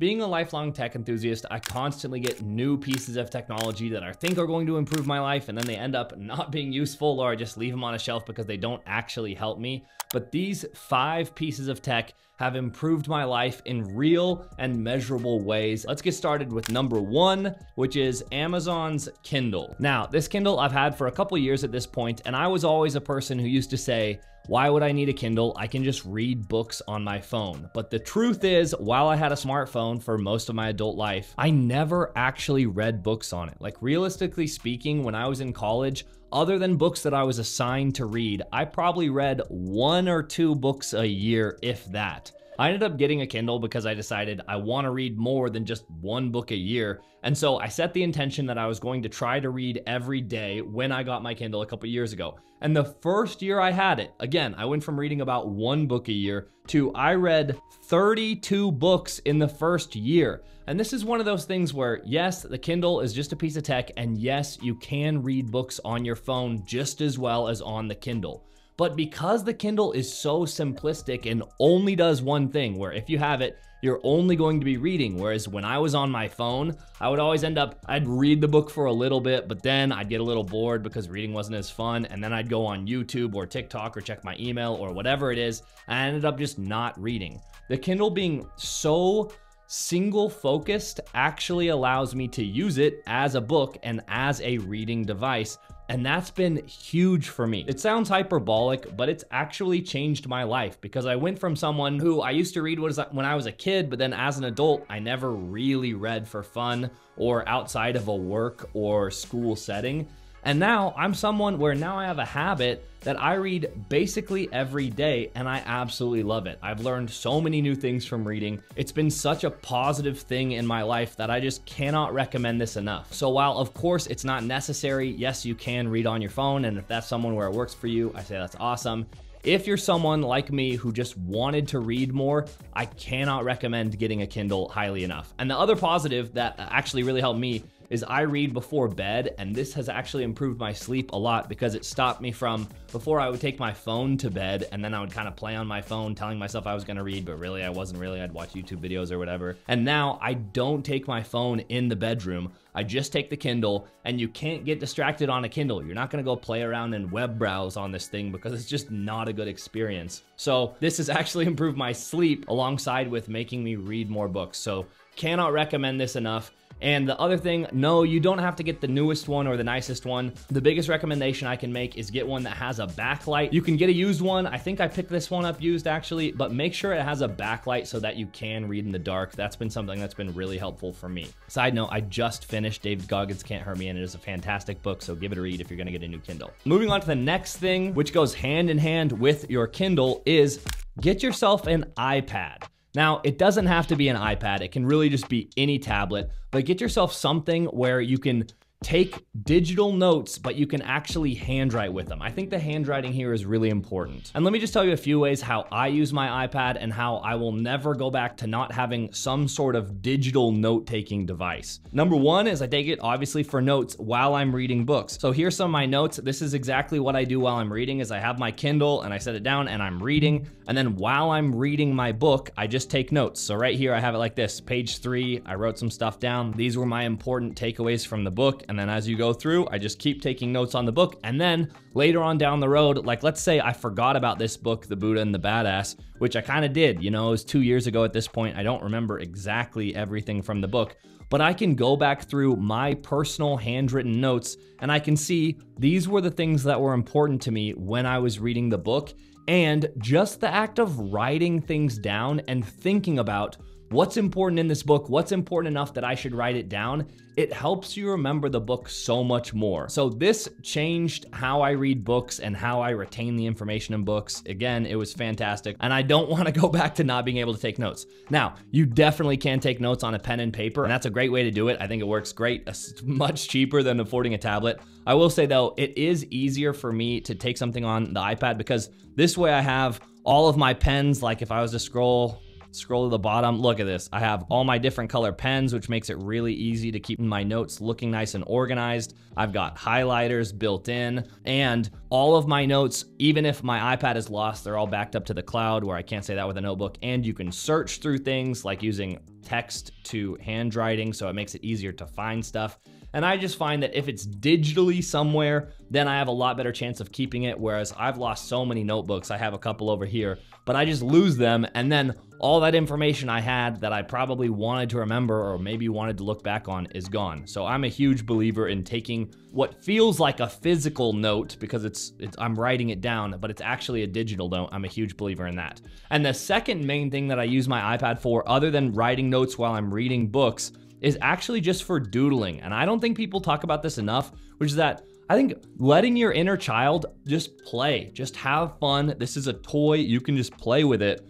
Being a lifelong tech enthusiast, I constantly get new pieces of technology that I think are going to improve my life, and then they end up not being useful or I just leave them on a shelf because they don't actually help me. But these five pieces of tech have improved my life in real and measurable ways. Let's get started with number one, which is Amazon's Kindle. Now, this Kindle I've had for a couple years at this point, and I was always a person who used to say, why would I need a Kindle? I can just read books on my phone. But the truth is, while I had a smartphone for most of my adult life, I never actually read books on it. Like realistically speaking, when I was in college, other than books that I was assigned to read, I probably read one or two books a year, if that. I ended up getting a Kindle because I decided I want to read more than just one book a year. And so I set the intention that I was going to try to read every day when I got my Kindle a couple years ago. And the first year I had it, again, I went from reading about one book a year to I read 32 books in the first year. And this is one of those things where, yes, the Kindle is just a piece of tech, and yes, you can read books on your phone just as well as on the Kindle. But because the Kindle is so simplistic and only does one thing, where if you have it, you're only going to be reading. Whereas when I was on my phone, I would always end up, I'd read the book for a little bit, but then I'd get a little bored because reading wasn't as fun. And then I'd go on YouTube or TikTok or check my email or whatever it is. I ended up just not reading. The Kindle being so single focused actually allows me to use it as a book and as a reading device. And that's been huge for me. It sounds hyperbolic, but it's actually changed my life because I went from someone who I used to read when I was a kid, but then as an adult, I never really read for fun or outside of a work or school setting and now I'm someone where now I have a habit that I read basically every day and I absolutely love it. I've learned so many new things from reading. It's been such a positive thing in my life that I just cannot recommend this enough. So while of course it's not necessary, yes, you can read on your phone. And if that's someone where it works for you, I say that's awesome. If you're someone like me who just wanted to read more, I cannot recommend getting a Kindle highly enough. And the other positive that actually really helped me is I read before bed, and this has actually improved my sleep a lot because it stopped me from before I would take my phone to bed and then I would kind of play on my phone telling myself I was gonna read, but really I wasn't really. I'd watch YouTube videos or whatever. And now I don't take my phone in the bedroom. I just take the Kindle and you can't get distracted on a Kindle. You're not gonna go play around and web browse on this thing because it's just not a good experience. So this has actually improved my sleep alongside with making me read more books. So cannot recommend this enough. And the other thing, no, you don't have to get the newest one or the nicest one. The biggest recommendation I can make is get one that has a backlight. You can get a used one. I think I picked this one up used actually, but make sure it has a backlight so that you can read in the dark. That's been something that's been really helpful for me. Side note, I just finished David Goggins Can't Hurt Me and it is a fantastic book, so give it a read if you're gonna get a new Kindle. Moving on to the next thing, which goes hand in hand with your Kindle is get yourself an iPad. Now, it doesn't have to be an iPad. It can really just be any tablet, but get yourself something where you can take digital notes, but you can actually handwrite with them. I think the handwriting here is really important. And let me just tell you a few ways how I use my iPad and how I will never go back to not having some sort of digital note-taking device. Number one is I take it obviously for notes while I'm reading books. So here's some of my notes. This is exactly what I do while I'm reading is I have my Kindle and I set it down and I'm reading. And then while I'm reading my book, I just take notes. So right here, I have it like this, page three, I wrote some stuff down. These were my important takeaways from the book and then as you go through, I just keep taking notes on the book. And then later on down the road, like let's say I forgot about this book, The Buddha and the Badass, which I kind of did. You know, it was two years ago at this point. I don't remember exactly everything from the book, but I can go back through my personal handwritten notes and I can see these were the things that were important to me when I was reading the book. And just the act of writing things down and thinking about what's important in this book, what's important enough that I should write it down, it helps you remember the book so much more. So this changed how I read books and how I retain the information in books. Again, it was fantastic. And I don't want to go back to not being able to take notes. Now, you definitely can take notes on a pen and paper, and that's a great way to do it. I think it works great. Uh, it's much cheaper than affording a tablet. I will say though, it is easier for me to take something on the iPad because this way I have all of my pens, like if I was to scroll Scroll to the bottom, look at this. I have all my different color pens, which makes it really easy to keep my notes looking nice and organized. I've got highlighters built in, and all of my notes, even if my iPad is lost, they're all backed up to the cloud where I can't say that with a notebook. And you can search through things like using text to handwriting, so it makes it easier to find stuff. And I just find that if it's digitally somewhere, then I have a lot better chance of keeping it. Whereas I've lost so many notebooks, I have a couple over here, but I just lose them. And then all that information I had that I probably wanted to remember or maybe wanted to look back on is gone. So I'm a huge believer in taking what feels like a physical note because it's, it's I'm writing it down, but it's actually a digital note. I'm a huge believer in that. And the second main thing that I use my iPad for, other than writing notes while I'm reading books, is actually just for doodling. And I don't think people talk about this enough, which is that I think letting your inner child just play, just have fun. This is a toy, you can just play with it.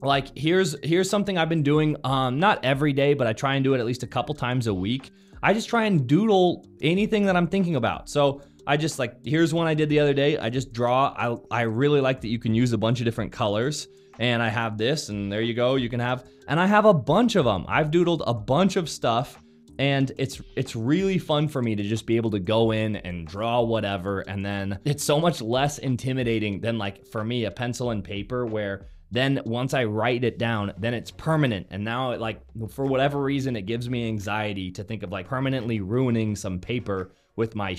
Like here's here's something I've been doing um not every day, but I try and do it at least a couple times a week. I just try and doodle anything that I'm thinking about. So I just like here's one I did the other day. I just draw. I I really like that you can use a bunch of different colors and I have this and there you go. You can have and I have a bunch of them. I've doodled a bunch of stuff and it's it's really fun for me to just be able to go in and draw whatever and then it's so much less intimidating than like for me a pencil and paper where then once I write it down, then it's permanent. And now it like for whatever reason it gives me anxiety to think of like permanently ruining some paper with my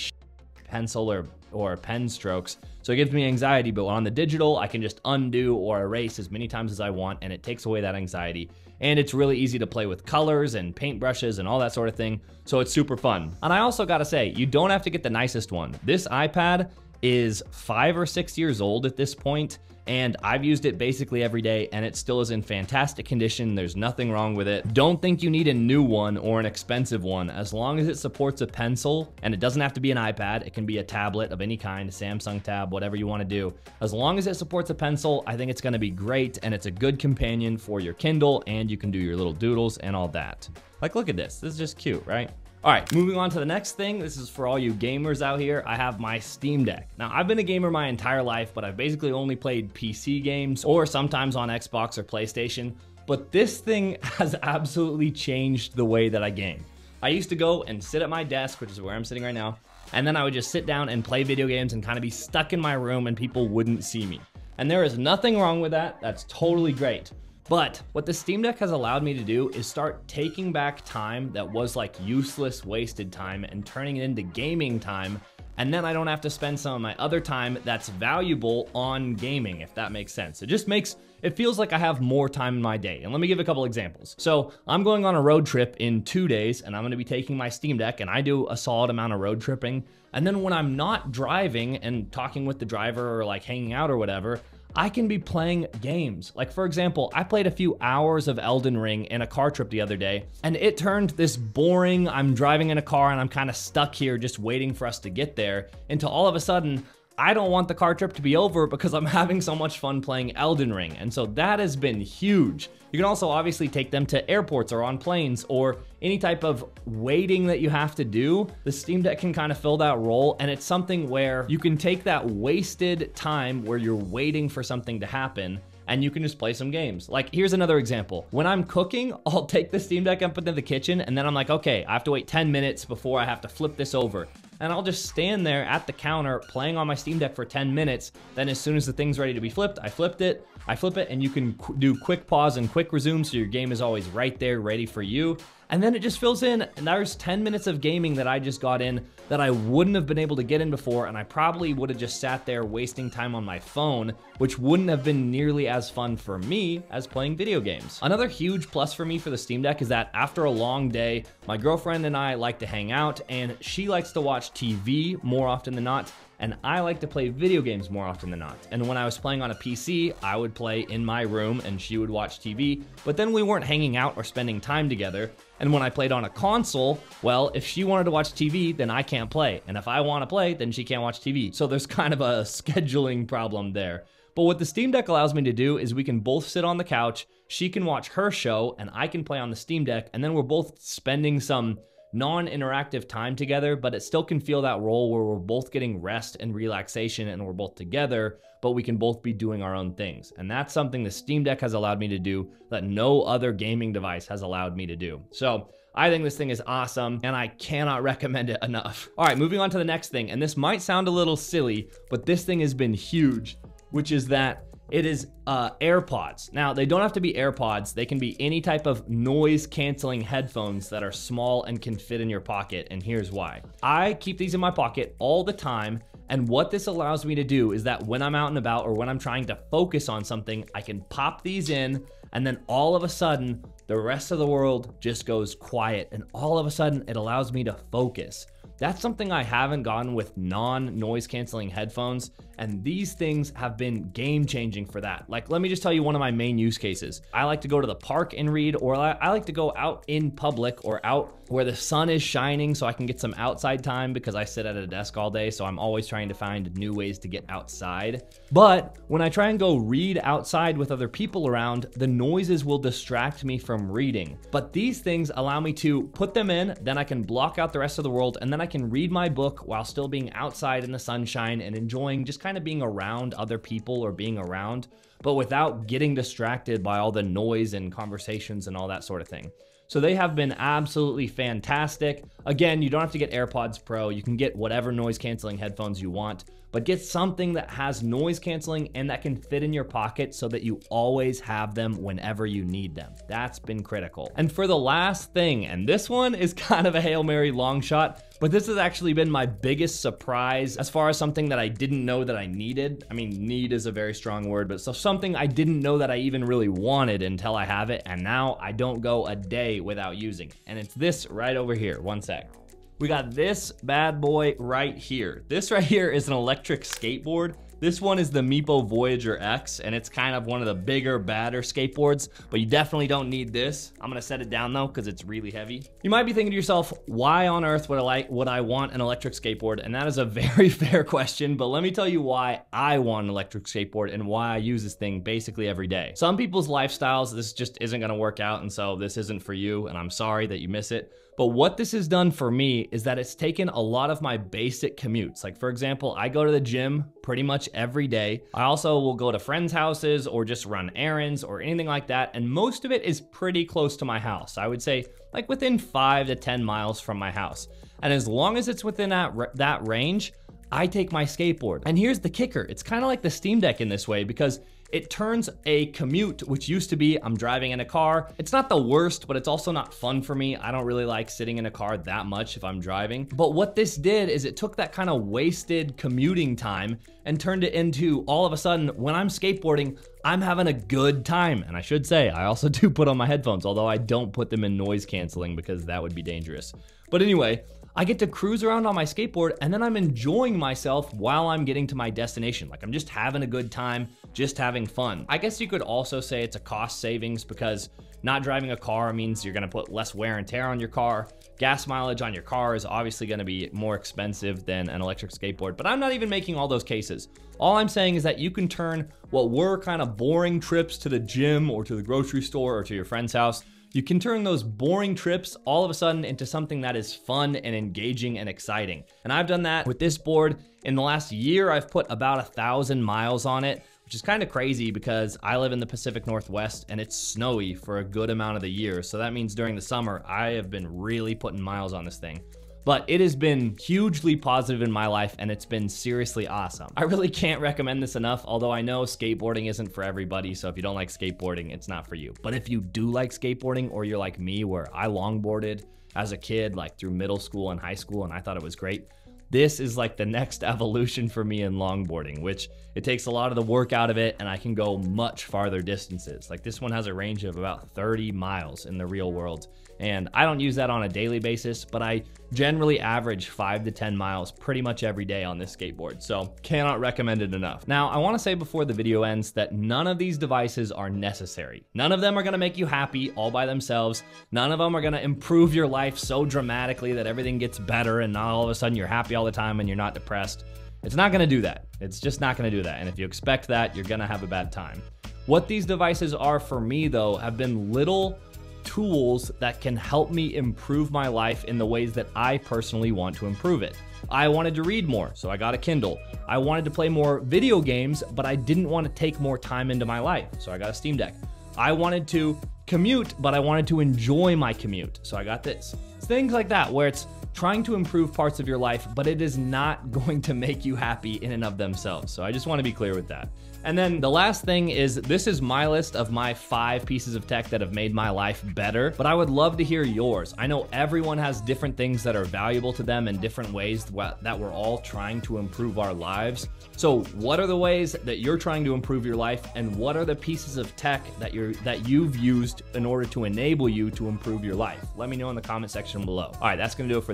pencil or or pen strokes. So it gives me anxiety, but on the digital, I can just undo or erase as many times as I want and it takes away that anxiety. And it's really easy to play with colors and paintbrushes and all that sort of thing. So it's super fun. And I also gotta say, you don't have to get the nicest one. This iPad is five or six years old at this point and I've used it basically every day and it still is in fantastic condition. There's nothing wrong with it. Don't think you need a new one or an expensive one. As long as it supports a pencil and it doesn't have to be an iPad, it can be a tablet of any kind, Samsung tab, whatever you want to do. As long as it supports a pencil, I think it's going to be great and it's a good companion for your Kindle and you can do your little doodles and all that. Like, look at this. This is just cute, right? All right, moving on to the next thing. This is for all you gamers out here. I have my Steam Deck. Now, I've been a gamer my entire life, but I've basically only played PC games or sometimes on Xbox or PlayStation. But this thing has absolutely changed the way that I game. I used to go and sit at my desk, which is where I'm sitting right now, and then I would just sit down and play video games and kind of be stuck in my room and people wouldn't see me. And there is nothing wrong with that. That's totally great. But what the Steam Deck has allowed me to do is start taking back time that was like useless, wasted time and turning it into gaming time. And then I don't have to spend some of my other time that's valuable on gaming, if that makes sense. It just makes it feels like I have more time in my day. And let me give a couple examples. So I'm going on a road trip in two days and I'm gonna be taking my Steam Deck and I do a solid amount of road tripping. And then when I'm not driving and talking with the driver or like hanging out or whatever, I can be playing games. Like, for example, I played a few hours of Elden Ring in a car trip the other day, and it turned this boring, I'm driving in a car and I'm kind of stuck here just waiting for us to get there, into all of a sudden, I don't want the car trip to be over because I'm having so much fun playing Elden Ring. And so that has been huge. You can also obviously take them to airports or on planes or any type of waiting that you have to do. The Steam Deck can kind of fill that role. And it's something where you can take that wasted time where you're waiting for something to happen and you can just play some games. Like, here's another example. When I'm cooking, I'll take the Steam Deck up into the kitchen, and then I'm like, okay, I have to wait 10 minutes before I have to flip this over and I'll just stand there at the counter playing on my Steam Deck for 10 minutes. Then as soon as the thing's ready to be flipped, I flipped it, I flip it, and you can do quick pause and quick resume so your game is always right there ready for you. And then it just fills in, and there's 10 minutes of gaming that I just got in that I wouldn't have been able to get in before, and I probably would have just sat there wasting time on my phone, which wouldn't have been nearly as fun for me as playing video games. Another huge plus for me for the Steam Deck is that after a long day, my girlfriend and I like to hang out, and she likes to watch TV more often than not, and I like to play video games more often than not. And when I was playing on a PC, I would play in my room and she would watch TV, but then we weren't hanging out or spending time together. And when I played on a console, well, if she wanted to watch TV, then I can't play. And if I want to play, then she can't watch TV. So there's kind of a scheduling problem there. But what the Steam Deck allows me to do is we can both sit on the couch, she can watch her show, and I can play on the Steam Deck, and then we're both spending some non-interactive time together, but it still can feel that role where we're both getting rest and relaxation and we're both together, but we can both be doing our own things. And that's something the Steam Deck has allowed me to do that no other gaming device has allowed me to do. So I think this thing is awesome and I cannot recommend it enough. All right, moving on to the next thing. And this might sound a little silly, but this thing has been huge, which is that it is uh, AirPods. Now, they don't have to be AirPods. They can be any type of noise canceling headphones that are small and can fit in your pocket. And here's why. I keep these in my pocket all the time. And what this allows me to do is that when I'm out and about or when I'm trying to focus on something, I can pop these in and then all of a sudden, the rest of the world just goes quiet. And all of a sudden, it allows me to focus. That's something I haven't gotten with non noise canceling headphones. And these things have been game changing for that. Like, let me just tell you one of my main use cases. I like to go to the park and read, or I like to go out in public or out where the sun is shining so I can get some outside time because I sit at a desk all day. So I'm always trying to find new ways to get outside. But when I try and go read outside with other people around, the noises will distract me from reading. But these things allow me to put them in, then I can block out the rest of the world, and then I can read my book while still being outside in the sunshine and enjoying just kind of being around other people or being around, but without getting distracted by all the noise and conversations and all that sort of thing. So they have been absolutely fantastic. Again, you don't have to get AirPods Pro. You can get whatever noise canceling headphones you want but get something that has noise canceling and that can fit in your pocket so that you always have them whenever you need them. That's been critical. And for the last thing, and this one is kind of a Hail Mary long shot, but this has actually been my biggest surprise as far as something that I didn't know that I needed. I mean, need is a very strong word, but so something I didn't know that I even really wanted until I have it. And now I don't go a day without using. And it's this right over here. One sec we got this bad boy right here. This right here is an electric skateboard. This one is the Meepo Voyager X, and it's kind of one of the bigger, badder skateboards, but you definitely don't need this. I'm gonna set it down though, because it's really heavy. You might be thinking to yourself, why on earth would I like would I want an electric skateboard? And that is a very fair question, but let me tell you why I want an electric skateboard and why I use this thing basically every day. Some people's lifestyles, this just isn't gonna work out, and so this isn't for you, and I'm sorry that you miss it. But what this has done for me is that it's taken a lot of my basic commutes. Like for example, I go to the gym pretty much every day. I also will go to friends' houses or just run errands or anything like that. And most of it is pretty close to my house. I would say like within five to 10 miles from my house. And as long as it's within that, that range, I take my skateboard. And here's the kicker. It's kind of like the Steam Deck in this way because it turns a commute, which used to be I'm driving in a car. It's not the worst, but it's also not fun for me. I don't really like sitting in a car that much if I'm driving. But what this did is it took that kind of wasted commuting time and turned it into all of a sudden when I'm skateboarding, I'm having a good time. And I should say, I also do put on my headphones, although I don't put them in noise canceling because that would be dangerous. But anyway, I get to cruise around on my skateboard and then I'm enjoying myself while I'm getting to my destination. Like I'm just having a good time, just having fun. I guess you could also say it's a cost savings because not driving a car means you're gonna put less wear and tear on your car. Gas mileage on your car is obviously gonna be more expensive than an electric skateboard, but I'm not even making all those cases. All I'm saying is that you can turn what were kind of boring trips to the gym or to the grocery store or to your friend's house you can turn those boring trips all of a sudden into something that is fun and engaging and exciting. And I've done that with this board. In the last year, I've put about a thousand miles on it, which is kind of crazy because I live in the Pacific Northwest and it's snowy for a good amount of the year. So that means during the summer, I have been really putting miles on this thing but it has been hugely positive in my life and it's been seriously awesome. I really can't recommend this enough, although I know skateboarding isn't for everybody, so if you don't like skateboarding, it's not for you. But if you do like skateboarding or you're like me where I longboarded as a kid, like through middle school and high school, and I thought it was great, this is like the next evolution for me in longboarding, which it takes a lot of the work out of it and I can go much farther distances. Like this one has a range of about 30 miles in the real world. And I don't use that on a daily basis, but I generally average five to 10 miles pretty much every day on this skateboard. So cannot recommend it enough. Now, I wanna say before the video ends that none of these devices are necessary. None of them are gonna make you happy all by themselves. None of them are gonna improve your life so dramatically that everything gets better and not all of a sudden you're happy all the time and you're not depressed. It's not gonna do that. It's just not gonna do that. And if you expect that, you're gonna have a bad time. What these devices are for me though have been little tools that can help me improve my life in the ways that I personally want to improve it. I wanted to read more, so I got a Kindle. I wanted to play more video games, but I didn't want to take more time into my life, so I got a Steam Deck. I wanted to commute, but I wanted to enjoy my commute, so I got this. Things like that, where it's trying to improve parts of your life, but it is not going to make you happy in and of themselves. So I just want to be clear with that. And then the last thing is this is my list of my five pieces of tech that have made my life better, but I would love to hear yours. I know everyone has different things that are valuable to them in different ways that we're all trying to improve our lives. So, what are the ways that you're trying to improve your life and what are the pieces of tech that you're that you've used in order to enable you to improve your life? Let me know in the comment section below. All right, that's going to do it for